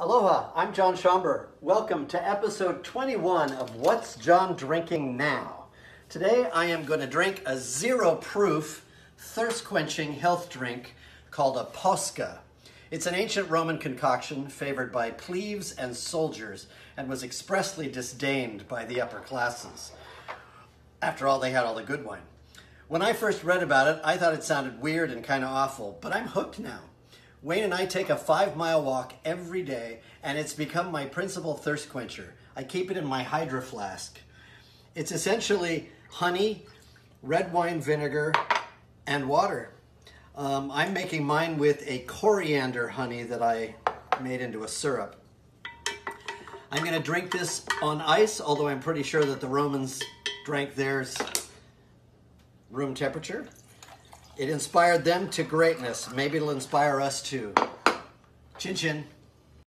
Aloha, I'm John Schamber. Welcome to episode 21 of What's John Drinking Now? Today I am going to drink a zero proof, thirst quenching health drink called a posca. It's an ancient Roman concoction favored by plebes and soldiers and was expressly disdained by the upper classes. After all, they had all the good wine. When I first read about it, I thought it sounded weird and kind of awful, but I'm hooked now. Wayne and I take a five mile walk every day, and it's become my principal thirst quencher. I keep it in my hydro flask. It's essentially honey, red wine vinegar, and water. Um, I'm making mine with a coriander honey that I made into a syrup. I'm going to drink this on ice, although I'm pretty sure that the Romans drank theirs room temperature. It inspired them to greatness. Maybe it'll inspire us too. Chin chin.